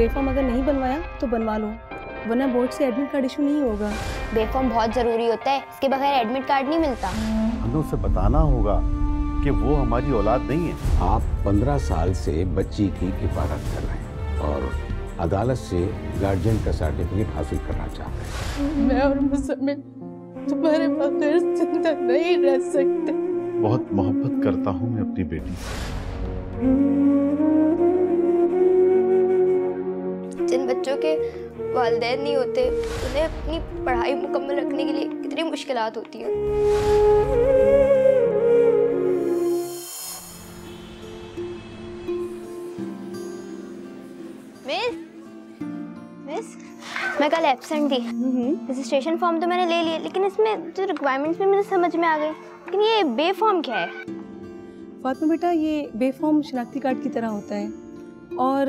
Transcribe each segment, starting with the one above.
B-form अगर नहीं बनवाया तो बनवा लो। वरना बोर्ड से एडमिट कार्ड इशू नहीं होगा। बेफॉर्म बहुत ज़रूरी होता है। इसके बगैर एडमिट कार्ड नहीं मिलता। हमें उसे बताना होगा कि वो हमारी औलाद नहीं है। आप पंद्रह साल से बच्ची की किफारत कर रहे हैं और अदालत से गार्जियन का सर्टिफिकेट हासिल करना चाहते हैं। मैं और मुसम्मिल तुम्हारे बगैर ज़िंदा नहीं रह सकते। बहुत मोहब्बत करता हूँ मैं अपनी बेटी से। जिन बच्चों के वालदेन नहीं होते उन्हें अपनी पढ़ाई मुकम्मल रखने के लिए कितनी मुश्किलात होती हैं। Miss miss. मैं कल एब्सेंट थी। रजिस्ट्रेशन फॉर्म तो मैंने ले लिया लेकिन इसमें जो रिक्वायरमेंट्स भी मुझे समझ में आ गई लेकिन ये बे फॉर्म क्या है? फातिमा बेटा ये बेफॉर्म शनाख्ती कार्ड की तरह होता है। और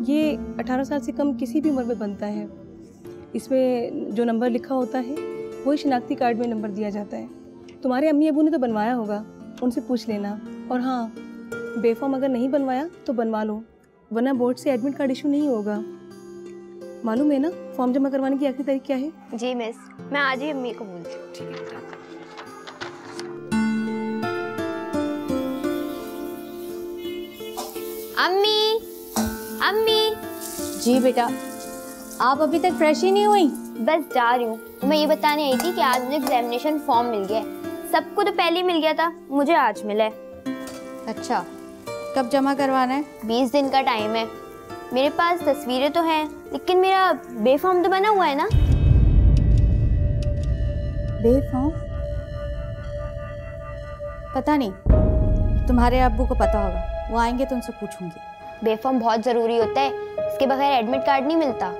ये 18 साल से कम किसी भी उम्र में बनता है। इसमें जो नंबर लिखा होता है वही शनाख्ती कार्ड में नंबर दिया जाता है। तुम्हारे अम्मी अबू ने तो बनवाया होगा उनसे पूछ लेना। और हाँ बेफॉर्म अगर नहीं बनवाया तो बनवा लो वरना बोर्ड से एडमिट कार्ड इशू नहीं होगा। मालूम है ना फॉर्म जमा करवाने की आखिरी तारीख क्या है? जी मिस मैं आज ही अम्मी को बोलती हूँ। अम्मी! अम्मी। जी बेटा आप अभी तक फ्रेश ही नहीं हुई? बस जा रही हूँ। मैं ये बताने आई थी कि आज मुझे एग्जामिनेशन फॉर्म मिल गया है। सबको तो पहले ही मिल गया था मुझे आज मिला है। अच्छा कब जमा करवाना है? बीस दिन का टाइम है। मेरे पास तस्वीरें तो हैं लेकिन मेरा बेफॉर्म तो बना हुआ है ना? बेफॉर्म पता नहीं तुम्हारे अब्बू को पता होगा। वो आएँगे तो उनसे पूछूँगी। बेफॉर्म बहुत ज़रूरी होता है। इसके बगैर एडमिट कार्ड नहीं मिलता।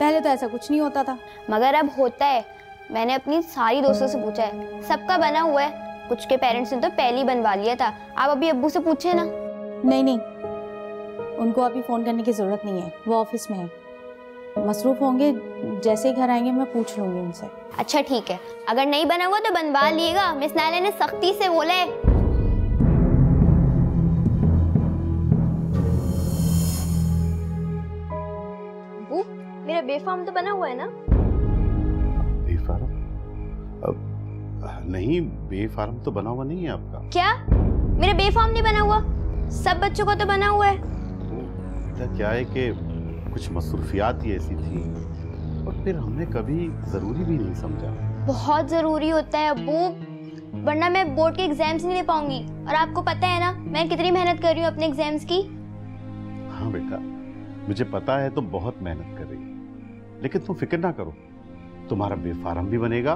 पहले तो ऐसा कुछ नहीं होता था। मगर अब होता है। मैंने अपनी सारी दोस्तों से पूछा है। सबका बना हुआ है। कुछ के पेरेंट्स ने तो पहले ही बनवा लिया था। आप अभी अब्बू से पूछे ना। नहीं नहीं। उनको अभी फ़ोन करने की ज़रूरत नहीं है। वो ऑफ़िस में है। मसरूफ़ होंगे। जैसे ही घर आएँगे मैं पूछ लूँगी उनसे। अच्छा ठीक है। अगर नहीं बना हुआ तो बनवा लिएगा। मिस नायला ने सख्ती से बोला है। मेरा बेफार्म तो बना हुआ है ना? बेफारम? अब नहीं बेफारम तो बना हुआ नहीं है आपका। क्या? मेरा बेफार्म नहीं बना हुआ? सब बच्चों का तो बना हुआ है। बेटा क्या है कि कुछ मसरूफियात ही ऐसी थी और फिर हमने कभी ज़रूरी भी नहीं समझा। बहुत ज़रूरी होता है अब्बू वरना मैं बोर्ड के एग्ज़ाम्स नहीं दे पाऊँगी। और आपको पता है ना मैं कितनी मेहनत कर रही हूँ अपने एग्ज़ाम्स की? हाँ बेटा मुझे पता है तुम तो बहुत मेहनत कर रही हो। लेकिन तुम फ़िक्र ना करो। तुम्हारा बेफारम भी बनेगा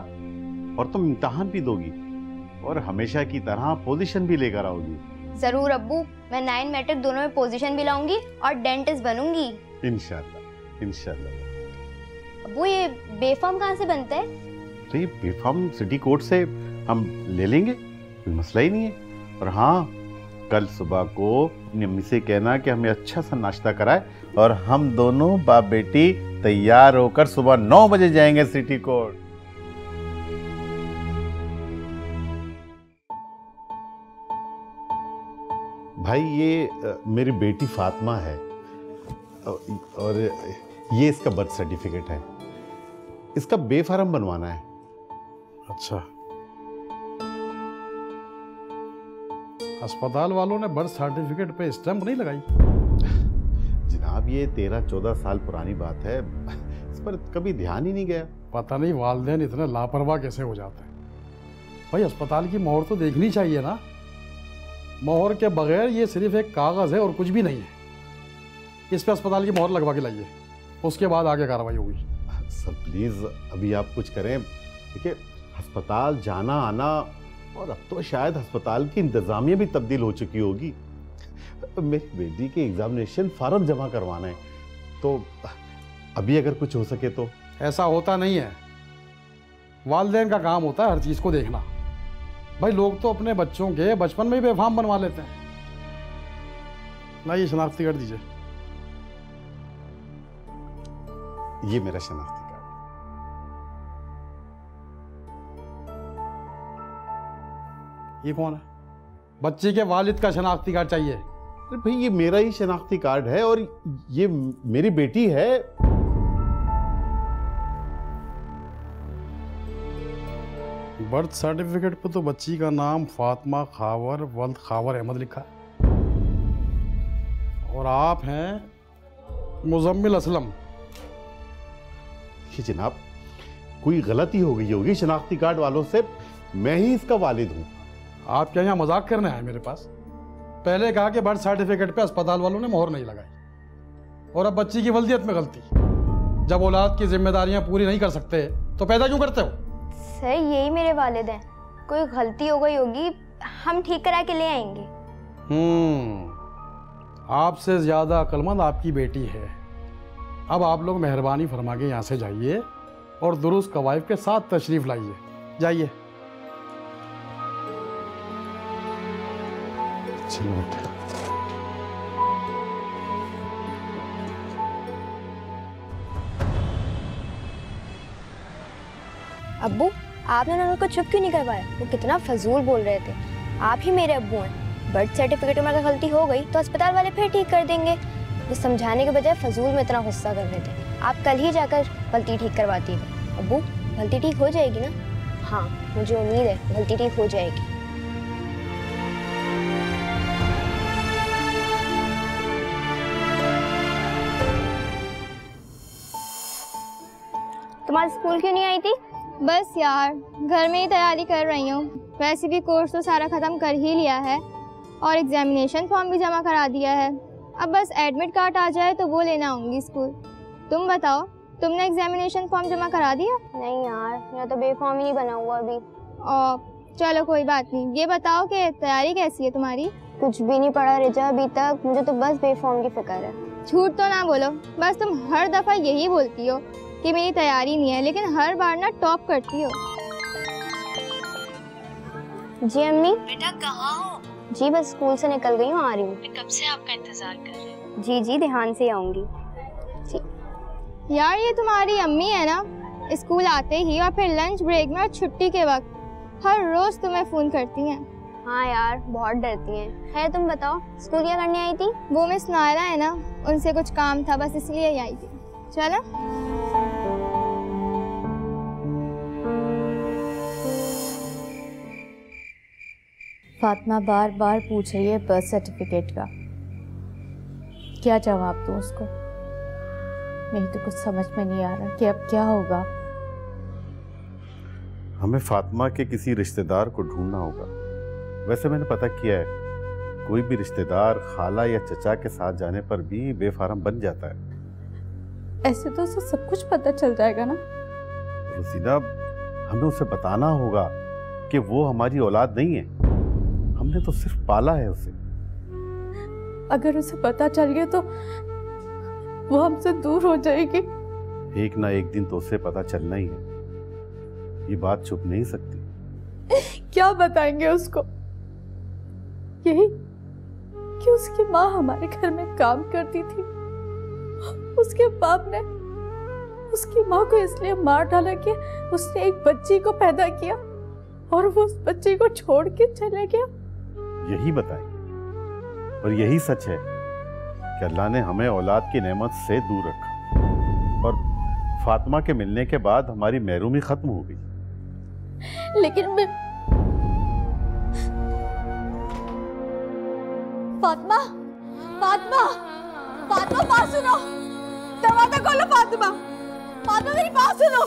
और तुम इम्तहान भी दोगी और हमेशा की तरह पोजीशन भी लेकर आओगी। ज़रूर अब्बू मैं नाइन मैट्रिक दोनों में पोजीशन भी लाऊँगी और डेंटिस्ट बनूँगी। इंशाल्लाह इंशाल्लाह। अब्बू ये बेफॉर्म कहाँ से बनता है? तो ये बेफार्म सिटी कोर्ट से हम ले लेंगे कोई मसला ही नहीं है। और हाँ कल सुबह को अपनी अम्मी से कहना कि हमें अच्छा सा नाश्ता कराए और हम दोनों बाप बेटी तैयार होकर सुबह नौ बजे जाएँगे सिटी कोर्ट। भाई, ये मेरी बेटी फातिमा है और ये इसका बर्थ सर्टिफिकेट है। इसका बेफारम बनवाना है। अच्छा। अस्पताल वालों ने बर्थ सर्टिफिकेट पे स्टैंप नहीं लगाई। जनाब ये तेरह चौदह साल पुरानी बात है। इस पर कभी ध्यान ही नहीं गया। पता नहीं वालदेन इतने लापरवाह कैसे हो जाते हैं। भाई अस्पताल की मोहर तो देखनी चाहिए ना। मोहर के बगैर ये सिर्फ़ एक कागज़ है और कुछ भी नहीं है। इस पे अस्पताल की मोहर लगवा के लाइए। उसके बाद आगे कार्रवाई होगी। सर प्लीज़ अभी आप कुछ करें। देखिए अस्पताल जाना आना और अब तो शायद अस्पताल की इंतज़ामिया भी तब्दील हो चुकी होगी। मेरी बेटी के एग्जामिनेशन फार्म जमा करवाना है। तो अभी अगर कुछ हो सके तो? ऐसा होता नहीं है। वालदेन का काम होता है हर चीज़ को देखना। भाई लोग तो अपने बच्चों के बचपन में ही बेफाम बनवा लेते हैं। लाइए शनाख्ती कर दीजिए। ये मेरा शनाख्ती। ये कौन है? बच्ची के वालिद का शनाख्ती कार्ड चाहिए। अरे भाई ये मेरा ही शनाख्ती कार्ड है और ये मेरी बेटी है। बर्थ सर्टिफिकेट पे तो बच्ची का नाम फातिमा खावर वल्द खावर अहमद लिखा है। और आप हैं मुजम्मिल असलम। जनाब कोई गलती हो गई होगी शनाख्ती कार्ड वालों से? मैं ही इसका वालिद हूँ। आप क्या यहाँ मज़ाक करने आए मेरे पास? पहले कहा कि बर्थ सर्टिफिकेट पे अस्पताल वालों ने मोहर नहीं लगाई। और अब बच्ची की वल्दियत में गलती। जब औलाद की जिम्मेदारियाँ पूरी नहीं कर सकते तो पैदा क्यों करते हो? सर यही मेरे वालिद हैं। कोई गलती हो गई होगी हम ठीक करा के ले आएँगे। हम्म आपसे ज़्यादा अक्लमंद आपकी बेटी है। अब आप लोग मेहरबानी फरमा के यहाँ से जाइए और दुरुस्त कवायद के साथ तशरीफ़ लाइए। जाइए। चलो बेटा अब्बू, आपने उन्होंने को चुप क्यों नहीं करवाया? वो कितना फजूल बोल रहे थे। आप ही मेरे अब्बू हैं। बर्थ सर्टिफिकेट में अगर गलती हो गई तो अस्पताल वाले फिर ठीक कर देंगे। वो समझाने के बजाय फजूल में इतना गुस्सा कर रहे थे। आप कल ही जाकर गलती ठीक करवाती हो। अब्बू, गलती ठीक हो जाएगी ना? हाँ मुझे उम्मीद है गलती ठीक हो जाएगी। आज स्कूल क्यों नहीं आई थी? बस यार घर में ही तैयारी कर रही हूँ। वैसे भी कोर्स तो सारा ख़त्म कर ही लिया है और एग्जामिनेशन फॉर्म भी जमा करा दिया है। अब बस एडमिट कार्ड आ जाए तो वो लेना आऊँगी स्कूल। तुम बताओ तुमने एग्जामिनेशन फॉर्म जमा करा दिया? नहीं यार मेरा तो बेफॉर्म ही नहीं बना हुआ अभी। और चलो कोई बात नहीं। ये बताओ कि तैयारी कैसी है तुम्हारी? कुछ भी नहीं पढ़ा रिजा अभी तक। मुझे तो बस बेफॉर्म की फ़िक्र है। झूठ तो ना बोलो बस तुम हर दफ़ा यही बोलती हो। कि मेरी तैयारी नहीं है लेकिन हर बार ना टॉप करती हो। जी अम्मी? बेटा कहाँ हो? जी बस स्कूल से निकल गई हूँ आ रही हूँ। कब से आपका इंतज़ार कर रही हूँ? जी जी ध्यान से आऊँगी। यार ये तुम्हारी अम्मी है ना स्कूल आते ही और फिर लंच ब्रेक में और छुट्टी के वक्त हर रोज तुम्हें फ़ोन करती हैं। हाँ यार बहुत डरती हैं। खैर तुम बताओ स्कूल क्या करने आई थी? वो मिस नायरा है ना उनसे कुछ काम था बस इसलिए आई थी। चलो। फातिमा बार बार पूछ रही है बर्थ सर्टिफिकेट का। क्या जवाब दूँ उसको? मेरी तो कुछ समझ में नहीं आ रहा कि अब क्या होगा। हमें फातिमा के किसी रिश्तेदार को ढूंढना होगा। वैसे मैंने पता किया है कोई भी रिश्तेदार खाला या चचा के साथ जाने पर भी बेफारम बन जाता है। ऐसे तो उसे सब कुछ पता चल जाएगा ना। रोजीना हमें उसे बताना होगा कि वो हमारी औलाद नहीं है। हमने तो सिर्फ़ पाला है उसे। अगर उसे पता चल गया तो वो हमसे दूर हो जाएगी। एक ना एक दिन तो उसे पता चलना ही है। ये बात छुप नहीं सकती। क्या बताएँगे उसको? यही कि उसकी माँ हमारे घर में काम करती थी। उसके बाप ने उसकी माँ को इसलिए मार डाला कि उसने एक बच्ची को पैदा किया और वो उस बच्ची को छोड़ के चले गया। यही बताएँ। और यही सच है कि अल्लाह ने हमें औलाद की नेमत से दूर रखा। और फातिमा के मिलने के बाद हमारी महरूमी खत्म हो गई। लेकिन मैं फातिमा फातिमा फातिमा बात सुनो। दरवाज़ा खोलो, फातिमा। फातिमा मेरी बात सुनो।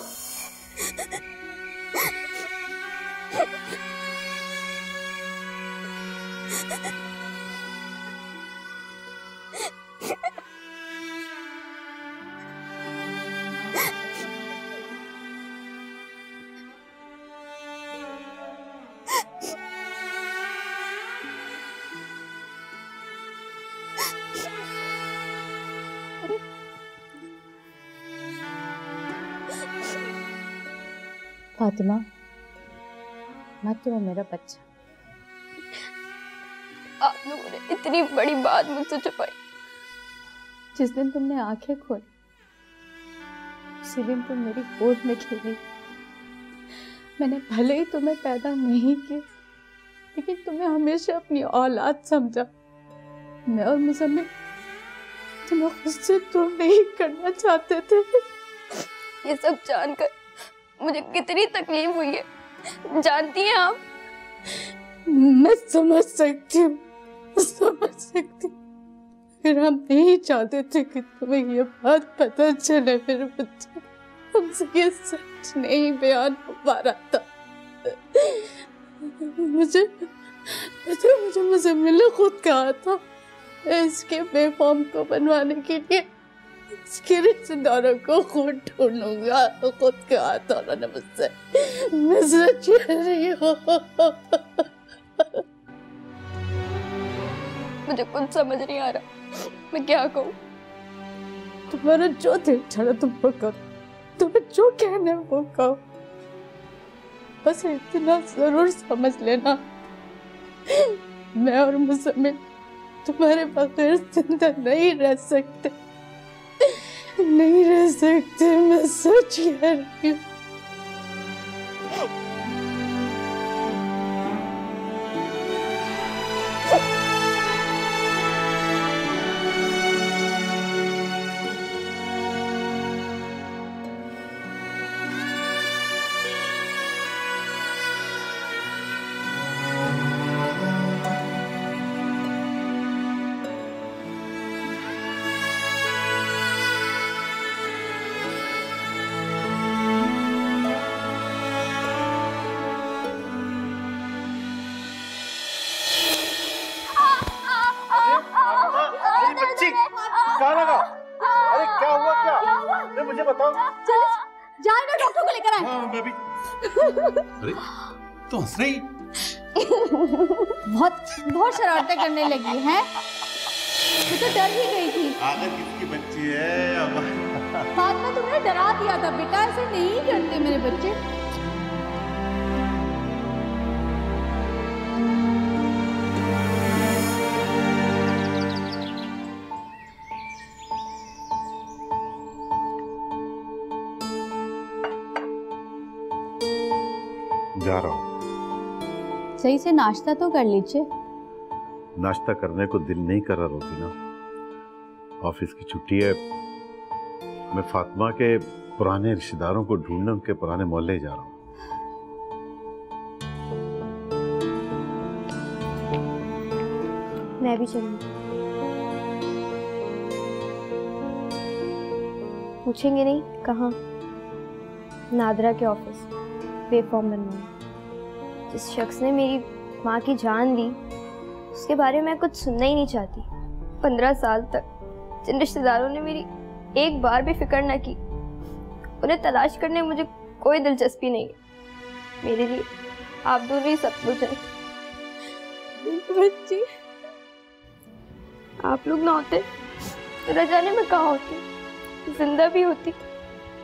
फातिमा मत तो मेरा बच्चा इतनी बड़ी बात मुझसे छुपाई। जिस दिन तुमने आँखें खोली उसी दिन तुम मेरी गोद में खेली। मैंने भले ही तुम्हें पैदा नहीं किया लेकिन तुम्हें हमेशा अपनी औलाद समझा। मैं और मुजम्मिल तुम्हें खुद से दूर नहीं करना चाहते थे। ये सब जानकर मुझे कितनी तकलीफ़ हुई है। जानती हैं आप? मैं समझ सकती हूँ। समझ सकती। फिर हम नहीं चाहते थे कि तुम्हें ये बात पता चले मेरे बच्चे। हमसे ये सच नहीं बयान हो पा रहा था। मुझे मुझे मुझे मुजम्मिल ने खुद कहा था इसके बेफॉर्म को बनवाने के लिए, इसके रिश्तेदारों को खुद ढूंढूँगा। खुद कहा था उन्होंने मुझसे मैं सच कह रही हूँ मुझे कुछ समझ नहीं आ रहा। मैं क्या कहूँ? तुम्हारा जो दिल चढ़ा तुम वो करो, तुम्हें जो कहना वो कहो बस इतना ज़रूर समझ लेना। मैं और मुजम्मिल तुम्हारे बगैर ज़िंदा नहीं रह सकते। नहीं रह सकते, मैं सच रही हूँ। अरे तो हंस रही? बहुत बहुत शरारतें करने लगी है? मैं तो डर ही गई थी। आदत किसकी बच्ची है अब? बाद में तुमने डरा दिया था बेटा ऐसे नहीं करते मेरे बच्चे। सही से नाश्ता तो कर लीजिए। नाश्ता करने को दिल नहीं कर रहा रोती ना। ऑफ़िस की छुट्टी है। मैं फातिमा के पुराने रिश्तेदारों को ढूँढने उनके पुराने मोहल्ले जा रहा हूँ। मैं भी चलूँगी। पूछेंगे नहीं कहाँ? नादरा के ऑफ़िस। पे फॉर्म बनवाना जिस शख्स ने मेरी माँ की जान ली उसके बारे में कुछ सुनना ही नहीं चाहती। पंद्रह साल तक जिन रिश्तेदारों ने मेरी एक बार भी फ़िक्र न की, उन्हें तलाश करने मुझे कोई दिलचस्पी नहीं है। मेरे लिए आप दोनों ही सब कुछ हैं। बच्ची, आप लोग ना होते तो रजाने में कहाँ होती? ज़िंदा भी होती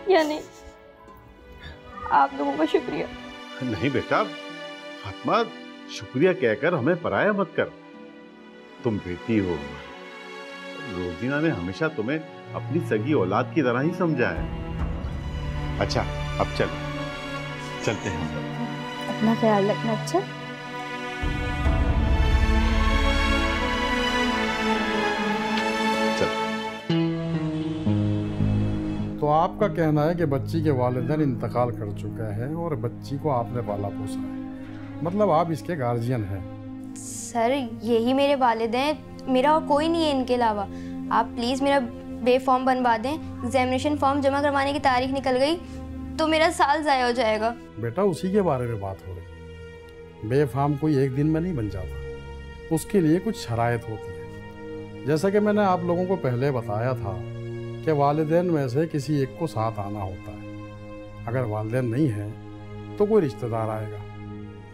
या नहीं आप लोगों का शुक्रिया। नहीं बेटा फातिमा शुक्रिया कहकर हमें पराया मत कर। तुम बेटी हो रोजीना ने हमेशा तुम्हें अपनी सगी औलाद की तरह ही समझा है। अच्छा अब चल। चलते हैं अपना ख्याल रखना अच्छा? तो आपका कहना है कि बच्ची के वालिदैन इंतकाल कर चुका है और बच्ची को आपने पाला पोसा है। मतलब आप इसके गार्जियन हैं। सर यही मेरे वालिद हैं। मेरा और कोई नहीं है इनके अलावा। आप प्लीज़ मेरा बे फॉर्म बनवा दें। एग्जामिनेशन फॉर्म जमा करवाने की तारीख निकल गई तो मेरा साल ज़ाया हो जाएगा। बेटा उसी के बारे में बात हो रही है। बेफाम कोई एक दिन में नहीं बन जाता। उसके लिए कुछ शराइत होती है। जैसा कि मैंने आप लोगों को पहले बताया था कि वालदेन में से किसी एक को साथ आना होता है। अगर वालदेन नहीं है तो कोई रिश्तेदार आएगा।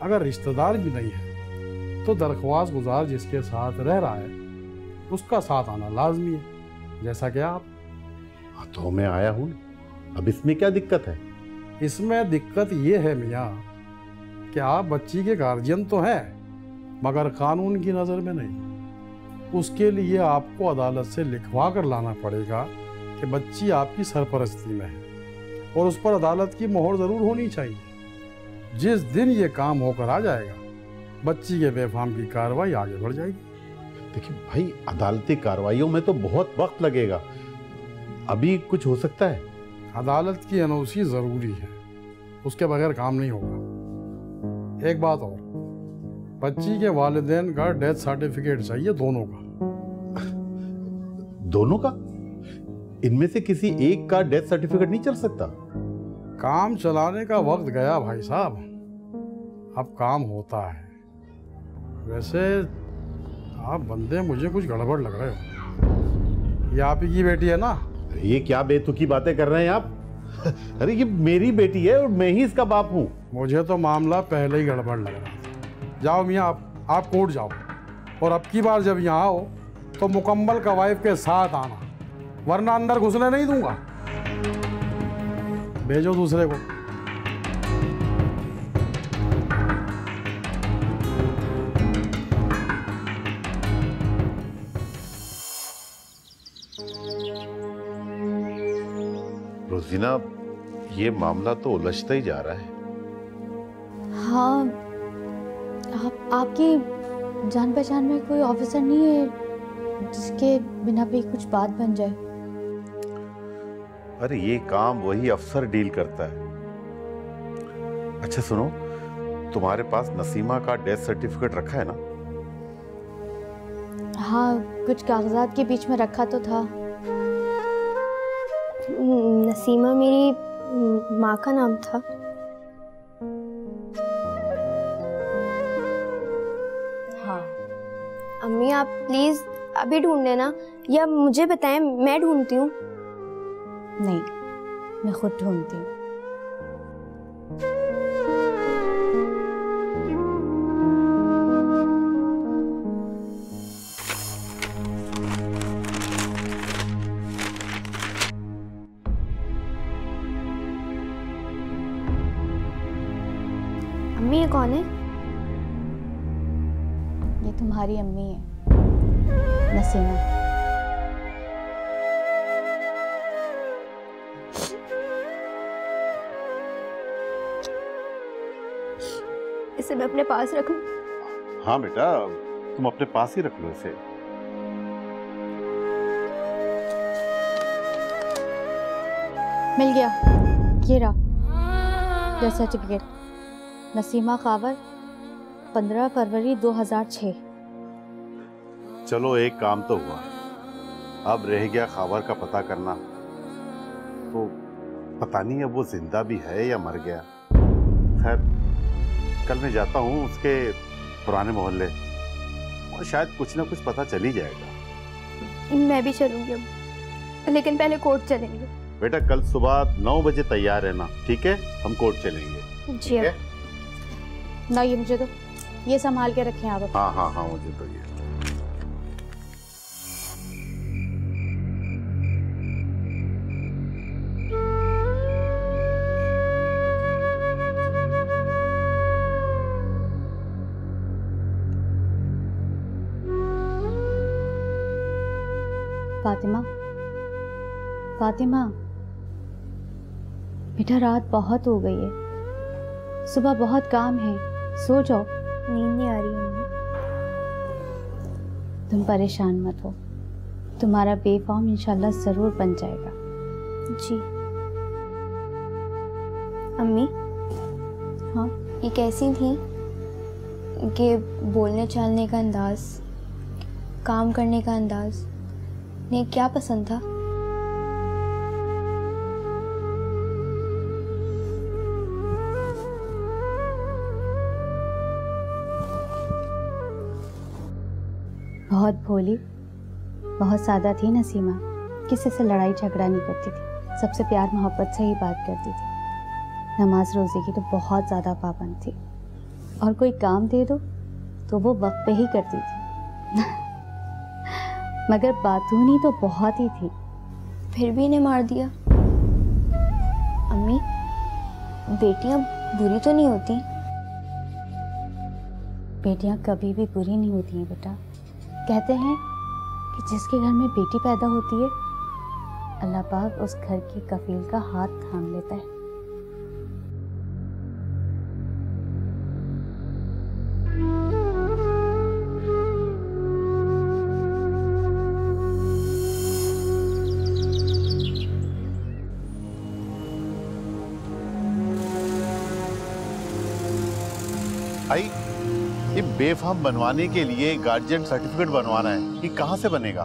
अगर रिश्तेदार भी नहीं है तो दरख्वास्त गुजार जिसके साथ रह रहा है उसका साथ आना लाजमी है जैसा कि आप। तो मैं आया हूँ। अब इसमें क्या दिक्कत है? इसमें दिक्कत ये है मियाँ कि आप बच्ची के गार्जियन तो हैं मगर कानून की नज़र में नहीं। उसके लिए आपको अदालत से लिखवा कर लाना पड़ेगा कि बच्ची आपकी सरपरस्ती में है और उस पर अदालत की मोहर ज़रूर होनी चाहिए। जिस दिन ये काम होकर आ जाएगा बच्ची के बेफाम की कार्रवाई आगे बढ़ जाएगी। देखिए भाई अदालती कार्रवाइयों में तो बहुत वक्त लगेगा। अभी कुछ हो सकता है? अदालत की एनओसी ज़रूरी है। उसके बगैर काम नहीं होगा। एक बात और बच्ची के वालिदेन का डेथ सर्टिफिकेट चाहिए दोनों का। दोनों का? इनमें से किसी एक का डेथ सर्टिफिकेट नहीं चल सकता। काम चलाने का वक्त गया भाई साहब। अब काम होता है। वैसे आप बंदे मुझे कुछ गड़बड़ लग रहे हो। ये आप ही की बेटी है ना? ये क्या बेतुकी बातें कर रहे हैं आप? अरे ये मेरी बेटी है और मैं ही इसका बाप हूँ। मुझे तो मामला पहले ही गड़बड़ लग रहा था। जाओ मियाँ आप आप कोर्ट जाओ। और अब की बार जब यहाँ आओ तो मुकम्मल कवायद के साथ आना। वरना अंदर घुसने नहीं दूँगा। भेजो दूसरे को। रोजीना ये मामला तो उलझता ही जा रहा है। हाँ आप आपकी जान पहचान में कोई ऑफिसर नहीं है जिसके बिना भी कुछ बात बन जाए। अरे ये काम वही अफसर डील करता है। अच्छा सुनो तुम्हारे पास नसीमा का डेथ सर्टिफिकेट रखा है ना? हाँ कुछ कागजात के बीच में रखा तो था। नसीमा मेरी माँ का नाम था। हाँ। अम्मी आप प्लीज़ अभी ढूंढ लेना या मुझे बताएँ मैं ढूंढती हूँ। नहीं मैं खुद ढूंढती हूँ। अम्मी ये कौन है? ये तुम्हारी अम्मी है। इसे मैं अपने पास रखूँ। हाँ बेटा तुम अपने पास ही रख लो इसे। मिल गया। ये रहा। Death certificate. नसीमा खावर 15 फरवरी 2006 चलो एक काम तो हुआ। अब रह गया खावर का पता करना। तो पता नहीं अब वो ज़िंदा भी है या मर गया। खैर कल मैं जाता हूँ उसके पुराने मोहल्ले। और शायद कुछ ना कुछ पता चल ही जाएगा। मैं भी चलूँगी अब। लेकिन पहले कोर्ट चलेंगे। बेटा कल सुबह नौ बजे तैयार रहना ठीक है? हम कोर्ट चलेंगे। जी ना ये मुझे तो ये संभाल के रखें आप हाँ हाँ हाँ मुझे तो ये। फातिमा। फातिमा बेटा रात बहुत हो गई है। सुबह बहुत काम है। सो जाओ। नींद नहीं आ रही अम्मी तुम परेशान मत हो। तुम्हारा बे फॉर्म इंशाल्लाह ज़रूर बन जाएगा। जी। अम्मी? हाँ? ये कैसी थी कि बोलने चालने का अंदाज काम करने का अंदाज? ने क्या पसंद था? बहुत भोली, बहुत सादा थी नसीमा किसी से लड़ाई झगड़ा नहीं करती थी। सबसे प्यार मोहब्बत से ही बात करती थी। नमाज़ रोज़े की तो बहुत ज़्यादा पाबंद थी। और कोई काम दे दो तो वो वक्त पे ही करती थी। मगर बातूनी तो बहुत ही थी। फिर भी इन्हें मार दिया। अम्मी बेटियाँ बुरी तो नहीं होती? बेटियाँ कभी भी बुरी नहीं होती हैं बेटा। कहते हैं कि जिसके घर में बेटी पैदा होती है अल्लाह पाक उस घर की कफील का हाथ थाम लेता है। बेफाम बनवाने के लिए गार्जियन सर्टिफिकेट बनवाना है ये कहाँ से बनेगा?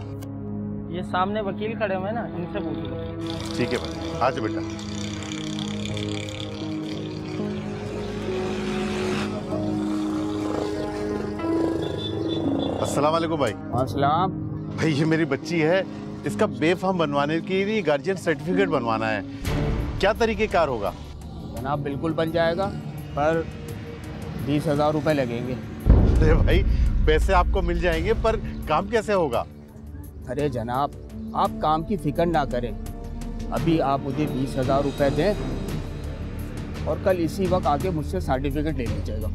ये सामने वकील खड़े हुए हैं ना इनसे पूछ। लो ठीक है भाई आज बेटा। अस्सलाम वालेकुम भाई। सलाम भाई ये मेरी बच्ची है इसका बेफाम बनवाने के लिए गार्जियन सर्टिफिकेट बनवाना है। क्या तरीके कार होगा? जनाब बिल्कुल बन जाएगा पर बीस हज़ार रुपये लगेंगे। अरे भाई पैसे आपको मिल जाएँगे पर काम कैसे होगा? अरे जनाब आप काम की फ़िक्र ना करें। अभी आप मुझे बीस हज़ार रुपये दें और कल इसी वक्त आके मुझसे सर्टिफिकेट ले लीजिएगा।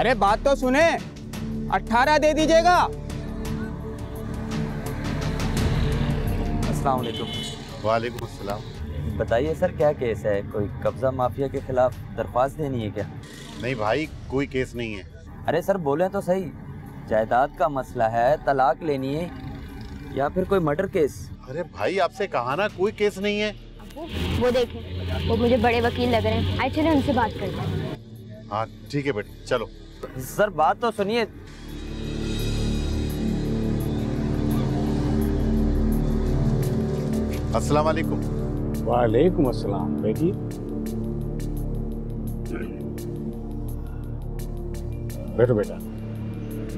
अरे बात तो सुने अट्ठारह दे दीजिएगा। अस्सलाम वालेकुम वालेकुम बताइए सर क्या केस है? कोई कब्जा माफिया के खिलाफ दरख्वास्त देनी है क्या? नहीं भाई कोई केस नहीं है। अरे सर बोले तो सही। जायदाद का मसला है तलाक लेनी है या फिर कोई मर्डर केस? अरे भाई आपसे कहा ना कोई केस नहीं है। वो देखो वो मुझे बड़े वकील लग रहे हैं। आइए चले उनसे बात करते हैं। हाँ ठीक है बेटी चलो। सर बात तो सुनिए। अस्सलाम वालेकुम। वालेकुम अस्सलाम बेटी बैठो बेटा।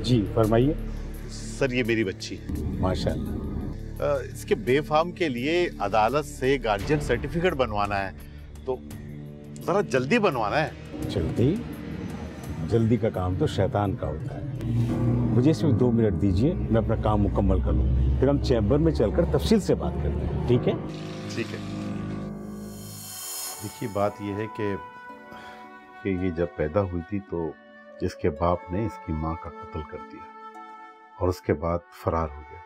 जी फरमाइए। सर ये मेरी बच्ची है। माशाल्लाह। इसके बेफाम के लिए अदालत से गार्जियन सर्टिफिकेट बनवाना है तो जरा जल्दी बनवाना है। जल्दी? जल्दी का काम तो शैतान का होता है। मुझे सिर्फ़ दो मिनट दीजिए मैं अपना काम मुकम्मल कर लूँ। फिर हम चैम्बर में चलकर तफसील से बात करते हैं ठीक है? ठीक है। देखिए, बात यह है कि कि ये जब पैदा हुई थी तो इसके बाप ने इसकी माँ का कत्ल कर दिया और उसके बाद फरार हो गया।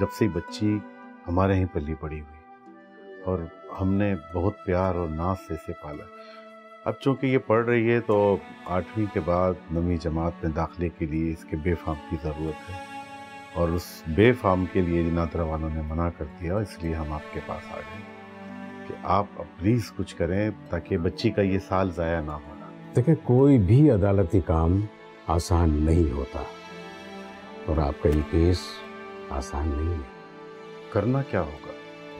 जब से बच्ची हमारे यहीं पली पड़ी हुई और हमने बहुत प्यार और नाज से इसे पाला। अब चूँकि ये पढ़ रही है तो आठवीं के बाद नवी जमात में दाखिले के लिए इसके बेफाम की ज़रूरत है और उस बेफाम के लिए नादरा वालों ने मना कर दिया, इसलिए हम आपके पास आ गए। कि आप प्लीज़ कुछ करें ताकि बच्ची का ये साल ज़ाया ना हो देखिए कोई भी अदालती काम आसान नहीं होता और आपका ये केस आसान नहीं है। करना क्या होगा?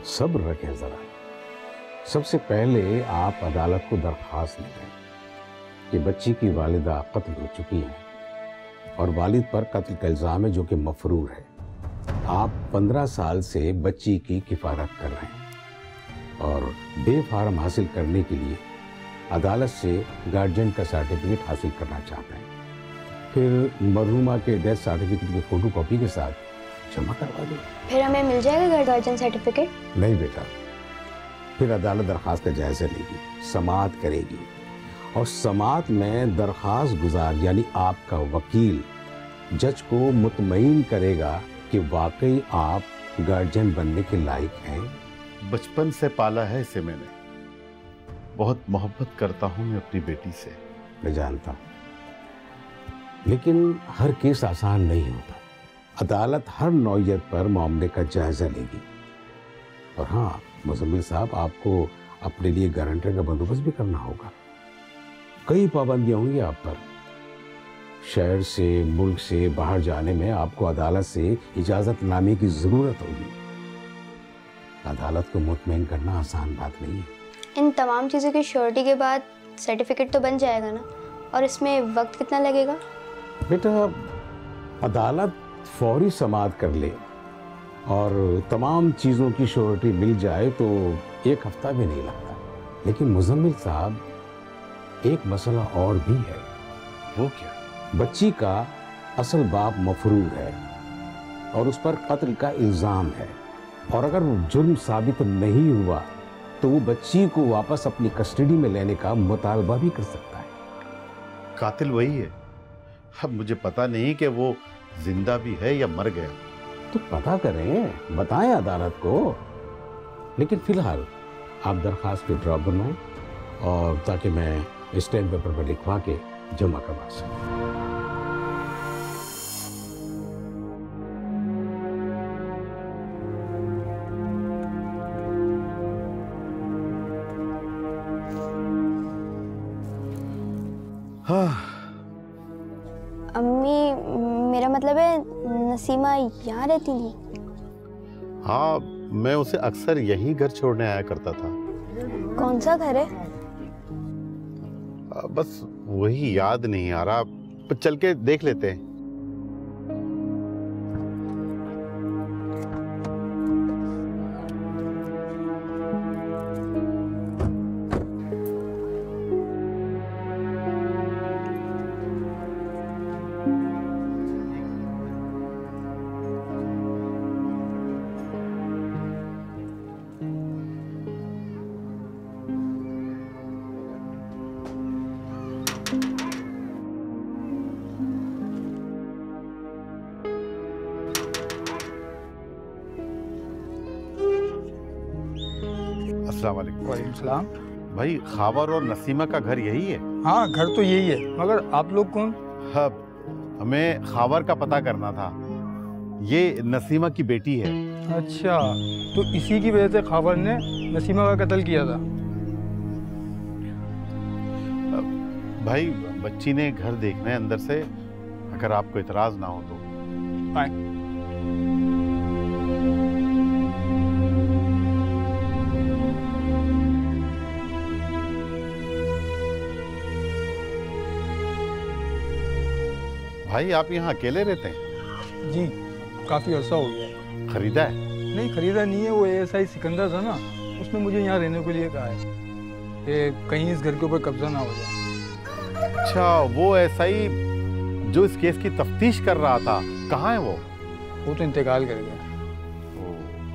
सब रखें ज़रा। सबसे पहले आप अदालत को दरख्वास्त लिखें कि बच्ची की वालिदा कत्ल हो चुकी है और वालिद पर कत्ल का इल्ज़ाम है जो कि मफरूर है। आप पंद्रह साल से बच्ची की किफ़ारत कर रहे हैं। और बेफारम हासिल करने के लिए अदालत से गार्जियन का सर्टिफिकेट हासिल करना चाहते हैं। फिर मरहुमा के डेथ सर्टिफिकेट की फ़ोटो कॉपी के साथ जमा करवा दें। फिर हमें मिल जाएगा गार्जियन सर्टिफिकेट नहीं बेटा। फिर अदालत दरख्वास्त का जायजा लेगी समात करेगी। और समात में दरख्वास्त गुजार यानी आपका वकील जज को मुतमईन करेगा कि वाकई आप गार्जियन बनने के लायक हैं। बचपन से पाला है इसे मैंने। बहुत मोहब्बत करता हूँ मैं अपनी बेटी से। मैं जानता हूँ। लेकिन हर केस आसान नहीं होता। अदालत हर नौयत पर मामले का जायजा लेगी। और हाँ मुजम्मिल साहब, आपको अपने लिए गारंटर का बंदोबस्त भी करना होगा। कई पाबंदियाँ होंगी आप पर। शहर से, मुल्क से बाहर जाने में आपको अदालत से इजाज़त नामे की ज़रूरत होगी। अदालत को मुतमिन करना आसान बात नहीं है। इन तमाम चीज़ों की श्योरिटी के बाद सर्टिफिकेट तो बन जाएगा ना? और इसमें वक्त कितना लगेगा? बेटा अदालत फौरी समात कर ले और तमाम चीज़ों की श्योरिटी मिल जाए तो एक हफ़्ता भी नहीं लगता। लेकिन मुजम्मिल साहब एक मसला और भी है। वो क्या? बच्ची का असल बाप मफरूर है और उस पर कत्ल का इल्ज़ाम है। और अगर वो जुर्म साबित नहीं हुआ तो वो बच्ची को वापस अपनी कस्टडी में लेने का मुतालबा भी कर सकता है। कातिल वही है। अब मुझे पता नहीं कि वो ज़िंदा भी है या मर गया। तो पता करें बताएँ अदालत को। लेकिन फ़िलहाल आप दरख्वास्त पे ड्रॉप बनवाएँ और ताकि मैं स्टैम्प पेपर पर लिखवा के जमा करवा सकूँ। रहती थी हाँ मैं उसे अक्सर यही घर छोड़ने आया करता था। कौन सा घर है? बस वही याद नहीं आ रहा। चल के देख लेते हैं। सलाम। भाई खावर और नसीमा का घर यही है? हाँ घर तो यही है मगर आप लोग कौन? हाँ हमें खावर का पता करना था। ये नसीमा की बेटी है। अच्छा तो इसी की वजह से खावर ने नसीमा का कत्ल किया था? भाई बच्ची ने घर देखना है अंदर से अगर आपको इतराज ना हो तो। भाई आप यहाँ अकेले रहते हैं? जी काफ़ी अर्सा हो गया। खरीदा है? नहीं खरीदा नहीं है वो एस आई सिकंदर था ना उसने मुझे यहाँ रहने के लिए कहा है कि कहीं इस घर के ऊपर कब्जा ना हो जाए। अच्छा वो ऐसा ही जो इस केस की तफ्तीश कर रहा था कहाँ है वो? वो तो इंतकाल कर गया।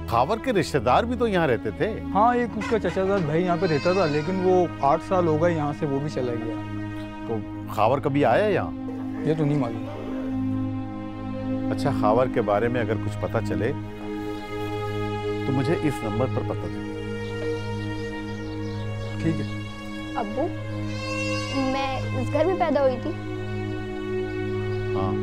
खावर के रिश्तेदार भी तो यहाँ रहते थे? हाँ एक उसका चचाजाद भाई यहाँ पे रहता था लेकिन वो आठ साल हो गए यहाँ से वो भी चला गया। तो खावर कभी आया यहाँ? ये तो नहीं मालूम। अच्छा खावर के बारे में अगर कुछ पता चले तो मुझे इस नंबर पर पता चले। ठीक है। अब्बू मैं इस घर में पैदा हुई थी। हाँ।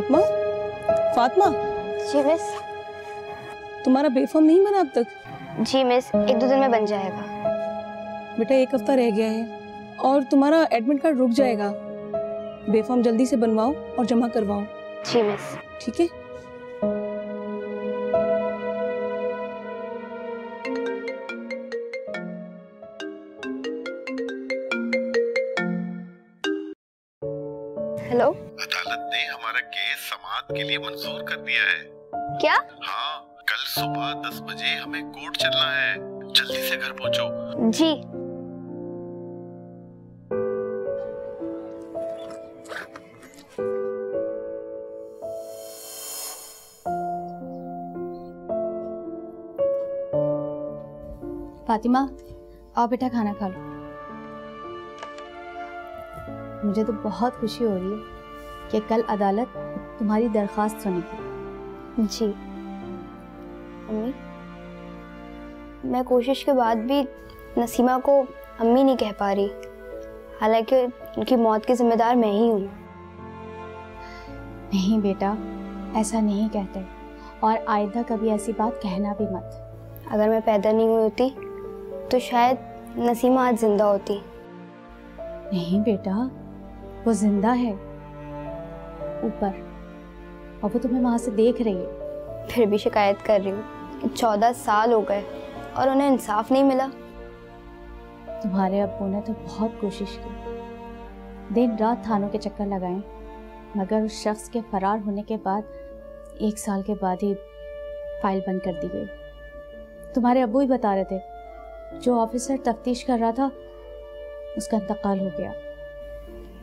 फातिमा? फातिमा? जी मिस। तुम्हारा बेफॉर्म नहीं बना अब तक? जी मिस एक दो दिन में बन जाएगा। बेटा एक हफ़्ता रह गया है और तुम्हारा एडमिट कार्ड रुक जाएगा। बेफॉर्म जल्दी से बनवाओ और जमा करवाओ। जी मिस। ठीक है? केस समात के लिए मंजूर कर दिया है। क्या? हाँ कल सुबह दस बजे हमें कोर्ट चलना है। जल्दी से घर पहुंचो। जी। फातिमा आओ बेटा खाना खा लो। मुझे तो बहुत खुशी हो रही है। कि कल अदालत तुम्हारी दरख्वास्त सुनेगी। जी। अम्मी मैं कोशिश के बाद भी नसीमा को अम्मी नहीं कह पा रही। हालाँकि उनकी मौत की जिम्मेदार मैं ही हूँ। नहीं बेटा ऐसा नहीं कहते। और आयदा कभी ऐसी बात कहना भी मत। अगर मैं पैदा नहीं हुई होती तो शायद नसीमा आज ज़िंदा होती। नहीं बेटा वो ज़िंदा है। ऊपर। और वो तुम्हें वहाँ से देख रही है। फिर भी शिकायत कर रही हूँ कि चौदह साल हो गए और उन्हें इंसाफ नहीं मिला। तुम्हारे अब्बू ने तो बहुत कोशिश की। दिन रात थानों के चक्कर लगाए मगर उस शख्स के फरार होने के बाद एक साल के बाद ही फ़ाइल बंद कर दी गई। तुम्हारे अब्बू ही बता रहे थे जो ऑफिसर तफ्तीश कर रहा था उसका इंतकाल हो गया।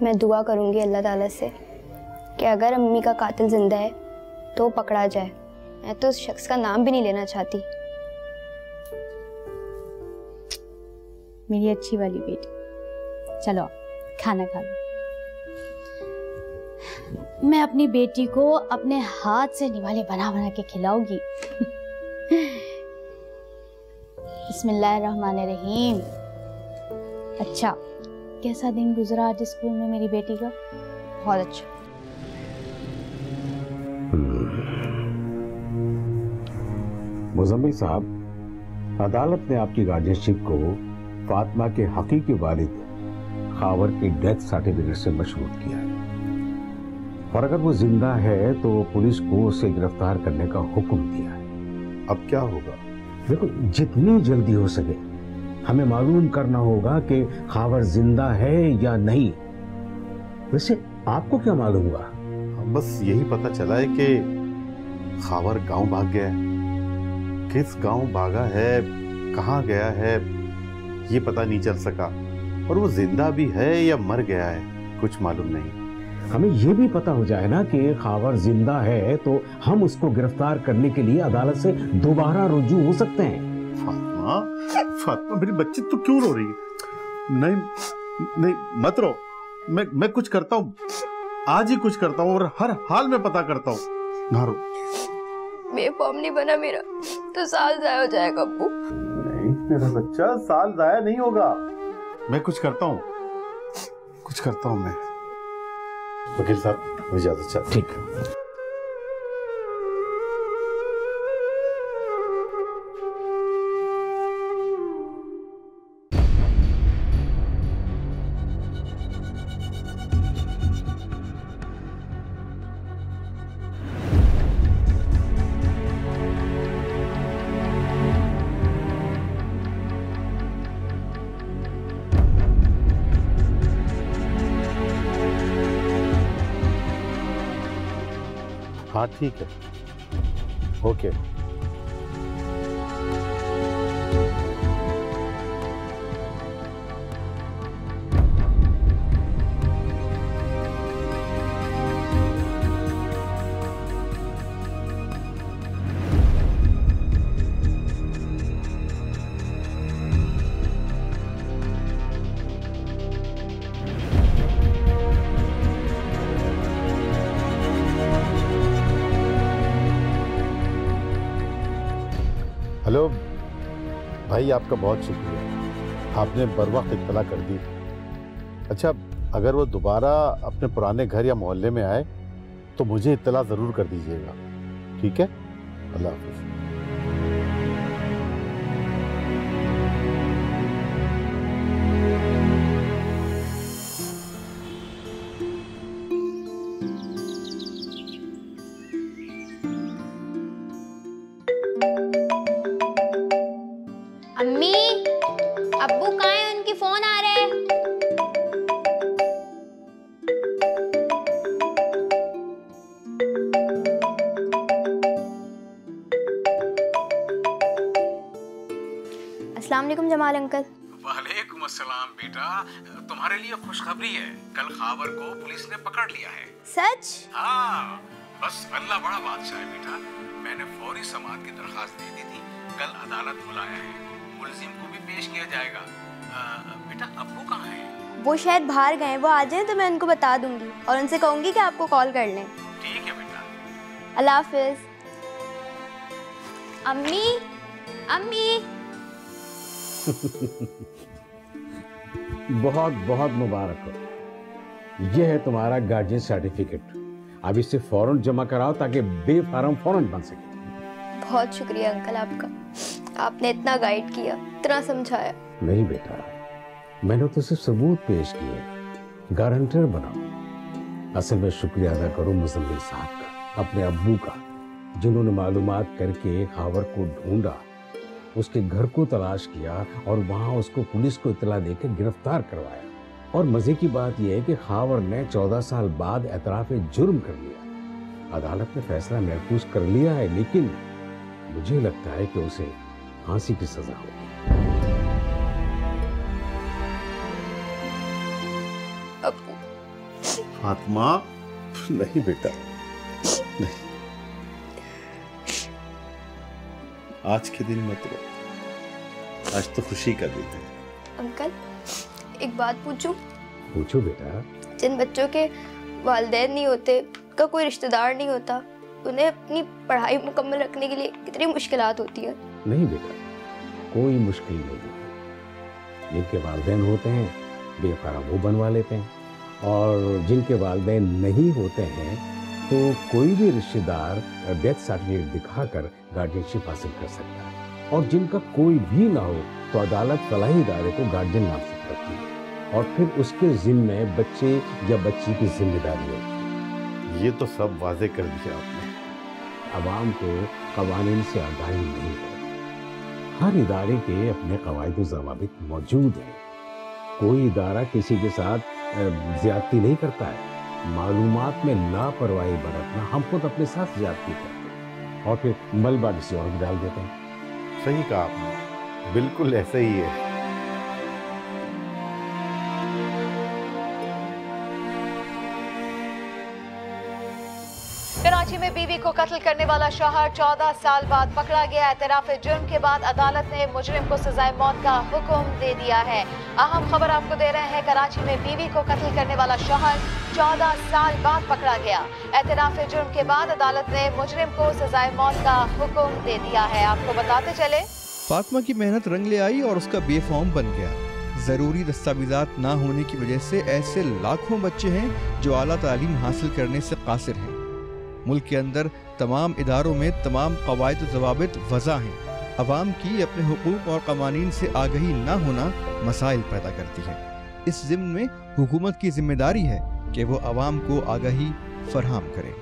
मैं दुआ करूँगी अल्लाह ताला से कि अगर अम्मी का कातिल ज़िंदा है तो पकड़ा जाए। मैं तो उस शख्स का नाम भी नहीं लेना चाहती। मेरी अच्छी वाली बेटी। चलो, खाना खा लो। मैं अपनी बेटी को अपने हाथ से निवाले बना बना के खिलाऊँगी। बिस्मिल्लाहिर्रहमानिर्रहीम। अच्छा कैसा दिन गुजरा आज स्कूल में मेरी बेटी का? बहुत अच्छा। मुजम्मिल साहब अदालत ने आपकी गार्जियनशिप को फातिमा के हकीकी वालिद खावर की डेथ सर्टिफिकेट से मशरूत किया है। और अगर वो ज़िंदा है तो पुलिस को उसे गिरफ़्तार करने का हुक्म दिया है। अब क्या होगा? देखो जितनी जल्दी हो सके हमें मालूम करना होगा कि खावर ज़िंदा है या नहीं। वैसे आपको क्या मालूम हुआ? बस यही पता चला है कि खावर गाँव भाग गया है। किस गाँव भागा है कहाँ गया है ये पता नहीं चल सका। और वो ज़िंदा भी है या मर गया है कुछ मालूम नहीं। हमें ये भी पता हो जाए ना कि खावर ज़िंदा है तो हम उसको गिरफ़्तार करने के लिए अदालत से दोबारा रुजू हो सकते हैं। फातिमा फातिमा मेरी बच्ची तो क्यों रो रही है? नहीं नहीं मत रो। मैं मैं कुछ करता हूँ। आज ही कुछ करता हूँ और हर हाल में पता करता हूँ। ना रो। बेफॉर्म नहीं बना मेरा। तो साल जाया हो जाएगा अबू। नहीं मेरा बच्चा साल जाया नहीं होगा। मैं कुछ करता हूँ। कुछ करता हूँ मैं। वकील साहब मुझे इजाज़त अच्छा ठीक है। ठीक है। ओके। भाई, आपका बहुत शुक्रिया। आपने बर वक्त इतला कर दी। अच्छा अगर वो दोबारा अपने पुराने घर या मोहल्ले में आए तो मुझे इतला ज़रूर कर दीजिएगा। ठीक है? अल्लाह हाफिज़। अस्सलाम वालेकुम जमाल अंकल। वालेकुम अस्सलाम बेटा। तुम्हारे लिए खुशखबरी है। कल खावर को पुलिस ने पकड़ लिया है। सच? हाँ बस अल्लाह बड़ा बादशाह है बेटा। मैंने फौरी समात की दरखास्त दे दी थी। कल अदालत बुलाया है। मुलजिम को भी पेश किया जाएगा। आ, बेटा अब्बू कहाँ है? वो शायद बाहर गए वो आ जाए तो मैं उनको बता दूँगी। और उनसे कहूँगी कि आपको कॉल कर लें। ठीक है बेटा। अल्लाह हाफिज। अम्मी अम्मी। बहुत बहुत मुबारक हो। यह है तुम्हारा गार्जियन सर्टिफिकेट अब इसे फ़ौरन जमा कराओ ताकि बेफारम फ़ौरन बन सके। बहुत शुक्रिया अंकल आपका। आपने इतना गाइड किया इतना समझाया। नहीं बेटा मैंने तो सिर्फ़ सबूत पेश किए। गारंटर बनाओ। असल में शुक्रिया अदा करो मुजम्मिल साहब का अपने अब्बू का जिन्होंने मालूमात करके खावर को ढूंढा। उसके घर को तलाश किया और वहाँ उसको पुलिस को इतला देकर गिरफ़्तार करवाया। और मज़े की बात यह है कि खावर ने चौदह साल बाद एतराफ जुर्म कर लिया। अदालत ने फैसला महफूज कर लिया है, लेकिन मुझे लगता है कि उसे फांसी की सजा होगी। फातिमा, नहीं बेटा, नहीं। आज के दिन मत रो। आज तो खुशी का दिन है। अंकल एक बात पूछूँ? पूछो बेटा। जिन बच्चों के वालदेन नहीं होते का कोई रिश्तेदार नहीं होता उन्हें अपनी पढ़ाई मुकम्मल रखने के लिए कितनी मुश्किल होती है? नहीं बेटा कोई मुश्किल नहीं है जिनके वालदेन होते हैं बेकारा वो बनवा लेते हैं। और जिनके वालदेन नहीं होते हैं तो कोई भी रिश्तेदार डेथ सर्टिफिकेट दिखाकर गार्जियनशिप हासिल कर सकता है। और जिनका कोई भी ना हो तो अदालत फलाही इदारे को गार्जियन नामजद करती है और फिर उसके जिम्मे बच्चे या बच्ची की ज़िम्मेदारी होती है। ये तो सब वाजे कर दिया आपने। अवाम को कवानीन से आगाही नहीं है। हर इदारे के अपने कवायद जवाबित मौजूद हैं। कोई इदारा किसी के साथ ज्यादती नहीं करता है। मालूम में लापरवाही बरतना हम खुद अपने साथ ज्यादती करते हैं। और फिर मलबा किसी और डाल देते हैं। सही कहा आपने। बिल्कुल ऐसा ही है। कराची में बीवी को कत्ल करने वाला शोहर 14 साल बाद पकड़ा गया एतराफ जुर्म के बाद अदालत ने मुजरिम को सजाए मौत का हुक्म दे दिया है। अहम खबर आपको दे रहे हैं, कराची में बीवी को कत्ल करने वाला शौहर 14 साल बाद पकड़ा गया। एतराफ जुर्म के बाद अदालत ने मुजरिम को सजाए मौत का हुक्म दे दिया है। आपको बताते चले। फातमा की मेहनत रंग ले आई और उसका बेफॉर्म बन गया। ज़रूरी दस्तावेजात ना होने की वजह से ऐसे लाखों बच्चे हैं जो आला तालीम हासिल करने से कासिर हैं। मुल्क के अंदर तमाम इदारों में तमाम कवायद जवाबित वजह हैं। अवाम की अपने हकूक और कवानीन से आगही ना होना मसाइल पैदा करती है। इस जिम्न में हुकूमत की ज़िम्मेदारी है कि वो आवाम को आगही फरहम करे।